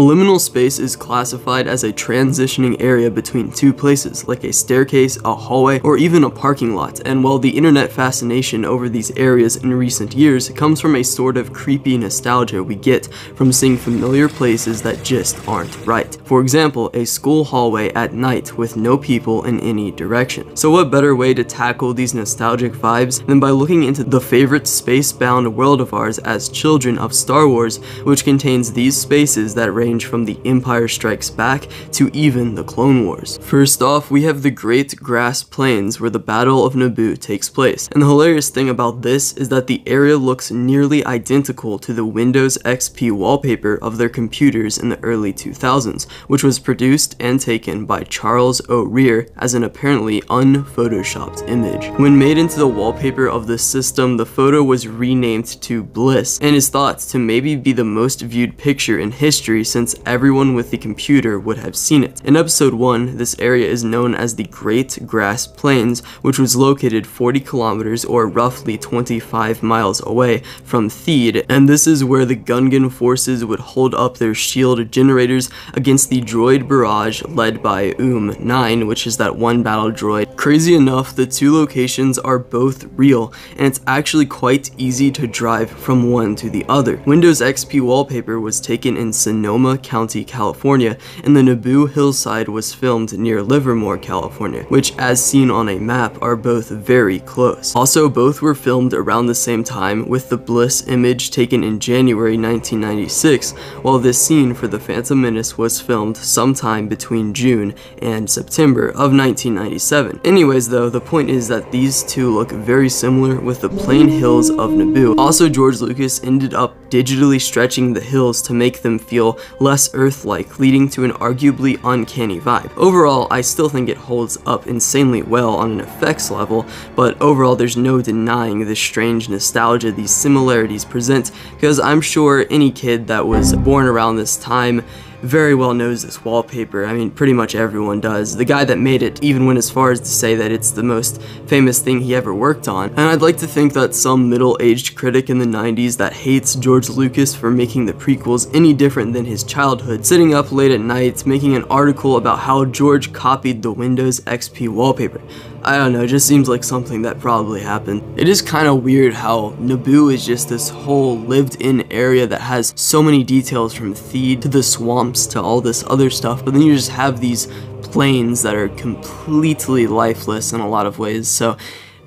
A liminal space is classified as a transitioning area between two places, like a staircase, a hallway, or even a parking lot, and while the internet fascination over these areas in recent years comes from a sort of creepy nostalgia we get from seeing familiar places that just aren't right. For example, a school hallway at night with no people in any direction. So what better way to tackle these nostalgic vibes than by looking into the favorite space-bound world of ours as children of Star Wars, which contains these spaces that range from the Empire Strikes Back to even the Clone Wars. First off, we have the Great Grass Plains where the Battle of Naboo takes place. And the hilarious thing about this is that the area looks nearly identical to the Windows XP wallpaper of their computers in the early 2000s, which was produced and taken by Charles O'Rear as an apparently unphotoshopped image. When made into the wallpaper of the system, the photo was renamed to Bliss and is thought to maybe be the most viewed picture in history since everyone with the computer would have seen it. In episode 1, this area is known as the Great Grass Plains, which was located 40 kilometers or roughly 25 miles away from Theed, and this is where the Gungan forces would hold up their shield generators against the droid barrage led by OOM-9, which is that one battle droid. Crazy enough, the two locations are both real, and it's actually quite easy to drive from one to the other. Windows XP wallpaper was taken in Sonoma County, California, and the Naboo hillside was filmed near Livermore, California, which as seen on a map are both very close. Also, both were filmed around the same time, with the Bliss image taken in January 1996, while this scene for The Phantom Menace was filmed sometime between June and September of 1997. Anyways though, the point is that these two look very similar with the plain hills of Naboo. Also, George Lucas ended up digitally stretching the hills to make them feel less Earth-like, leading to an arguably uncanny vibe. Overall, I still think it holds up insanely well on an effects level, but overall there's no denying the strange nostalgia these similarities present, because I'm sure any kid that was born around this time very well knows this wallpaper. I mean, pretty much everyone does. The guy that made it even went as far as to say that it's the most famous thing he ever worked on. And I'd like to think that some middle-aged critic in the 90s that hates George Lucas for making the prequels any different than his childhood, sitting up late at night making an article about how George copied the Windows XP wallpaper. I don't know, it just seems like something that probably happened. It is kind of weird how Naboo is just this whole lived-in area that has so many details from Theed to the swamps to all this other stuff, but then you just have these plains that are completely lifeless in a lot of ways, so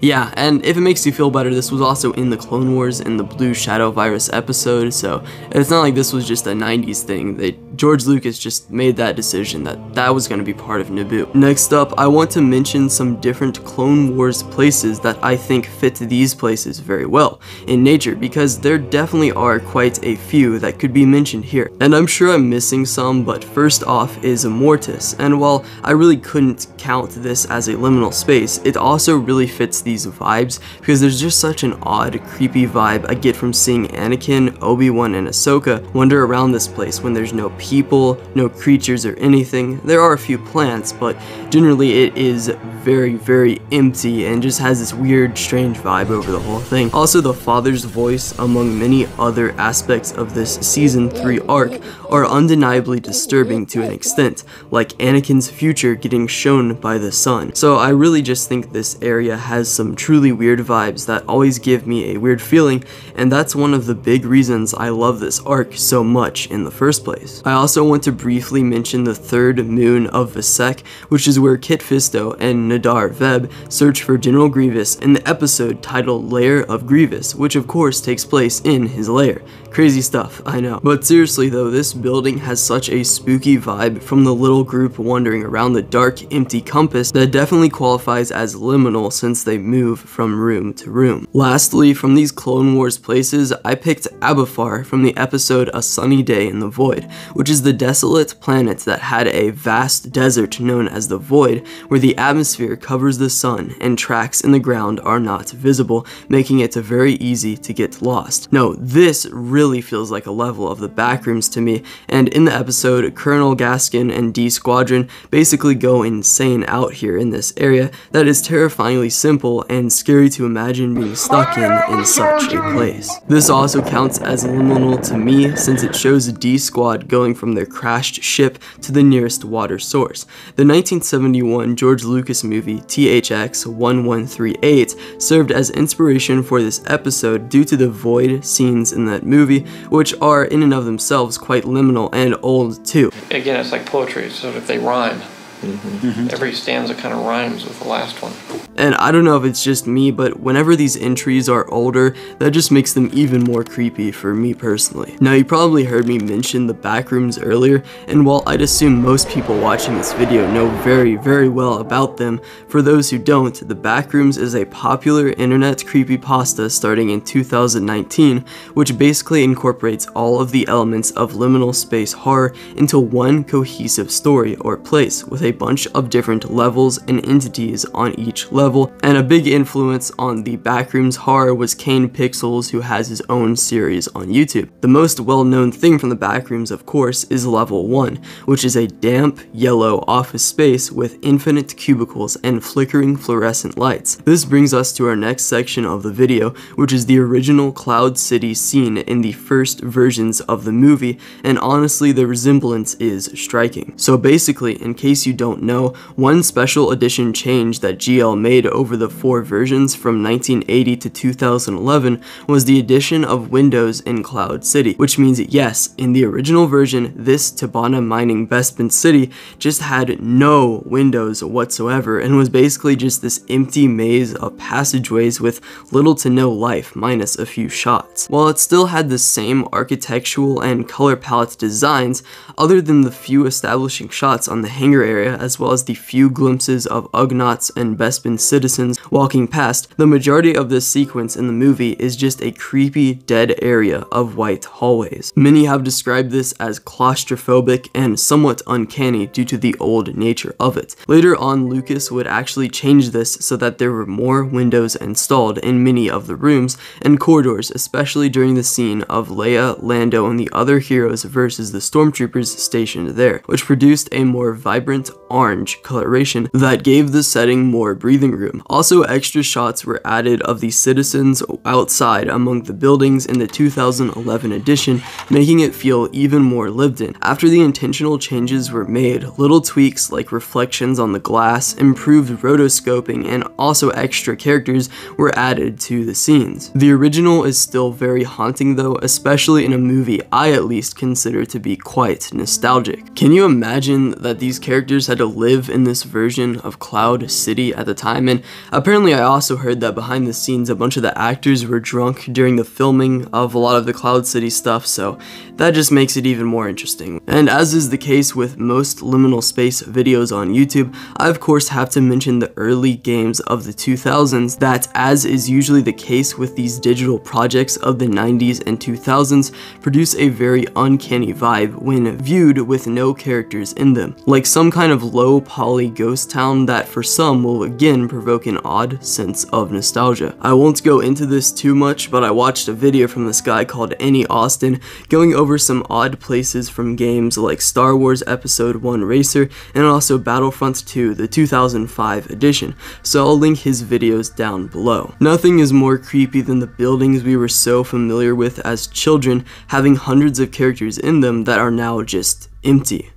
yeah, and if it makes you feel better, this was also in the Clone Wars in the Blue Shadow Virus episode, so it's not like this was just a 90s thing. They, George Lucas just made that decision that that was going to be part of Naboo. Next up, I want to mention some different Clone Wars places that I think fit these places very well in nature, because there definitely are quite a few that could be mentioned here. And I'm sure I'm missing some, but first off is Mortis, and while I really couldn't count this as a liminal space, it also really fits these vibes because there's just such an odd, creepy vibe I get from seeing Anakin, Obi-Wan, and Ahsoka wander around this place when there's no people, no creatures or anything. There are a few plants, but generally it is very, very empty and just has this weird, strange vibe over the whole thing. Also, the father's voice, among many other aspects of this Season 3 arc, are undeniably disturbing to an extent, like Anakin's future getting shown by the sun. So I really just think this area has some truly weird vibes that always give me a weird feeling, and that's one of the big reasons I love this arc so much in the first place. Also want to briefly mention the third moon of Vassek, which is where Kit Fisto and Nahdar Vebb search for General Grievous in the episode titled Lair of Grievous, which of course takes place in his lair. Crazy stuff, I know. But seriously though, this building has such a spooky vibe from the little group wandering around the dark, empty compass that definitely qualifies as liminal since they move from room to room. Lastly, from these Clone Wars places, I picked Abafar from the episode A Sunny Day in the Void, which is the desolate planet that had a vast desert known as the Void, where the atmosphere covers the sun and tracks in the ground are not visible, making it very easy to get lost. No, this really really feels like a level of the backrooms to me, and in the episode, Colonel Gascon and D Squadron basically go insane out here in this area that is terrifyingly simple and scary to imagine being stuck in in such a place. This also counts as liminal to me since it shows D Squad going from their crashed ship to the nearest water source. The 1971 George Lucas movie THX 1138 served as inspiration for this episode due to the void scenes in that movie, which are in and of themselves quite liminal and old too. Again, it's like poetry, so if they rhyme, Mm-hmm. Every stanza kind of rhymes with the last one. And I don't know if it's just me, but whenever these entries are older, that just makes them even more creepy for me personally. Now you probably heard me mention the backrooms earlier, and while I'd assume most people watching this video know very, very well about them, for those who don't, the backrooms is a popular internet creepypasta starting in 2019, which basically incorporates all of the elements of liminal space horror into one cohesive story or place with a bunch of different levels and entities on each level, and a big influence on the Backrooms horror was Kane Pixels who has his own series on YouTube. The most well-known thing from the Backrooms of course is level 1, which is a damp, yellow office space with infinite cubicles and flickering fluorescent lights. This brings us to our next section of the video, which is the original Cloud City scene in the first versions of the movie, and honestly the resemblance is striking. So basically, in case you don't know, one special edition change that GL made over the four versions from 1980 to 2011 was the addition of windows in Cloud City, which means yes, in the original version, this Tibanna mining Bespin City just had no windows whatsoever and was basically just this empty maze of passageways with little to no life, minus a few shots. While it still had the same architectural and color palette designs, other than the few establishing shots on the hangar area as well as the few glimpses of Ugnaughts and Bespin citizens walking past, the majority of this sequence in the movie is just a creepy dead area of white hallways. Many have described this as claustrophobic and somewhat uncanny due to the old nature of it. Later on, Lucas would actually change this so that there were more windows installed in many of the rooms and corridors, especially during the scene of Leia, Lando, and the other heroes versus the stormtroopers stationed there, which produced a more vibrant, orange coloration that gave the setting more breathing room. Also, extra shots were added of the citizens outside among the buildings in the 2011 edition, making it feel even more lived in. After the intentional changes were made, little tweaks like reflections on the glass, improved rotoscoping, and also extra characters were added to the scenes. The original is still very haunting though, especially in a movie I at least consider to be quite nostalgic. Can you imagine that these characters had to live in this version of Cloud City at the time, and apparently I also heard that behind the scenes a bunch of the actors were drunk during the filming of a lot of the Cloud City stuff, so that just makes it even more interesting. And as is the case with most liminal space videos on YouTube, I of course have to mention the early games of the 2000s that, as is usually the case with these digital projects of the 90s and 2000s, produce a very uncanny vibe when viewed with no characters in them, like some kind of low poly ghost town that for some will again provoke an odd sense of nostalgia. I won't go into this too much, but I watched a video from this guy called Any Austin going over some odd places from games like Star Wars Episode 1 Racer and also Battlefront 2, the 2005 edition, so I'll link his videos down below. Nothing is more creepy than the buildings we were so familiar with as children having hundreds of characters in them that are now just empty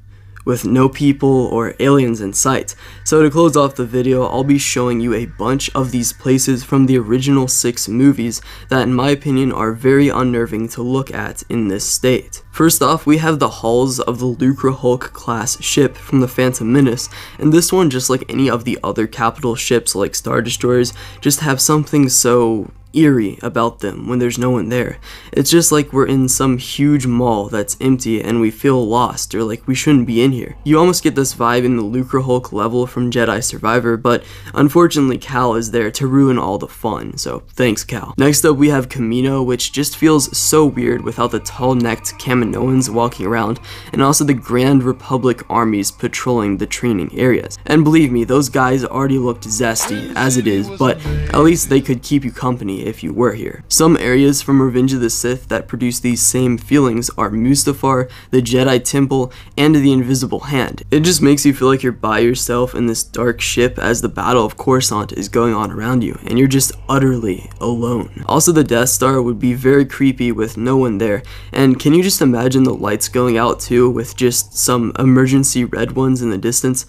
with no people or aliens in sight. So to close off the video, I'll be showing you a bunch of these places from the original six movies that in my opinion are very unnerving to look at in this state. First off, we have the hulls of the Lucrehulk class ship from the Phantom Menace, and this one, just like any of the other capital ships like Star Destroyers, just have something so eerie about them when there's no one there. It's just like we're in some huge mall that's empty and we feel lost or like we shouldn't be in here. You almost get this vibe in the Lucrehulk level from Jedi Survivor, but unfortunately Cal is there to ruin all the fun, so thanks Cal. Next up we have Kamino, which just feels so weird without the tall-necked Kaminoans walking around, and also the Grand Republic armies patrolling the training areas. And believe me, those guys already looked zesty as it is, but at least they could keep you company if you were here. Some areas from Revenge of the Sith that produce these same feelings are Mustafar, the Jedi Temple, and the Invisible Hand. It just makes you feel like you're by yourself in this dark ship as the Battle of Coruscant is going on around you, and you're just utterly alone. Also, the Death Star would be very creepy with no one there, and can you just imagine the lights going out too with just some emergency red ones in the distance?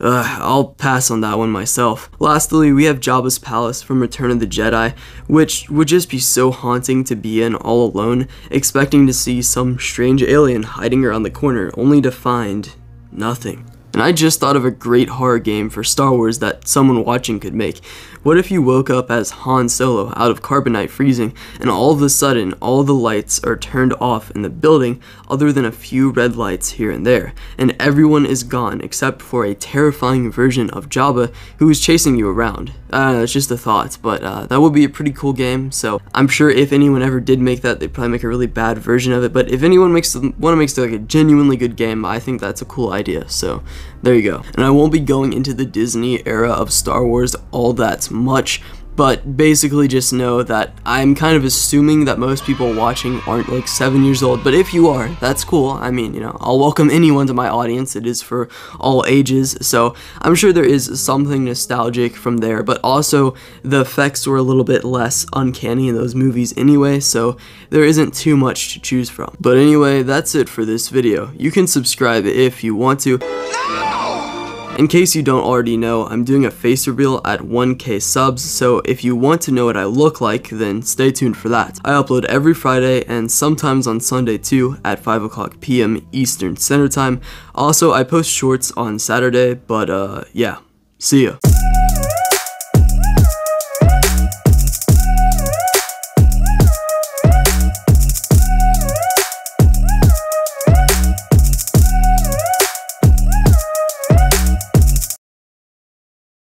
Ugh, I'll pass on that one myself. Lastly, we have Jabba's palace from Return of the Jedi, which would just be so haunting to be in all alone, expecting to see some strange alien hiding around the corner, only to find nothing. And I just thought of a great horror game for Star Wars that someone watching could make. What if you woke up as Han Solo out of carbonite freezing, and all of a sudden all the lights are turned off in the building other than a few red lights here and there, and everyone is gone except for a terrifying version of Jabba who is chasing you around. Uh, it's just a thought, but uh, that would be a pretty cool game, so I'm sure if anyone ever did make that, they'd probably make a really bad version of it, but if anyone makes want to make like a genuinely good game, I think that's a cool idea, so there you go. And I won't be going into the Disney era of Star Wars all that much, but basically just know that I'm kind of assuming that most people watching aren't like seven years old, but if you are, that's cool. I mean, you know, I'll welcome anyone to my audience. It is for all ages, so I'm sure there is something nostalgic from there, but also the effects were a little bit less uncanny in those movies anyway, so there isn't too much to choose from. But anyway, that's it for this video. You can subscribe if you want to. In case you don't already know, I'm doing a face reveal at 1k subs, so if you want to know what I look like, then stay tuned for that. I upload every Friday and sometimes on Sunday too at 5 o'clock p.m. Eastern Standard Time. Also, I post shorts on Saturday, but uh, yeah, see ya.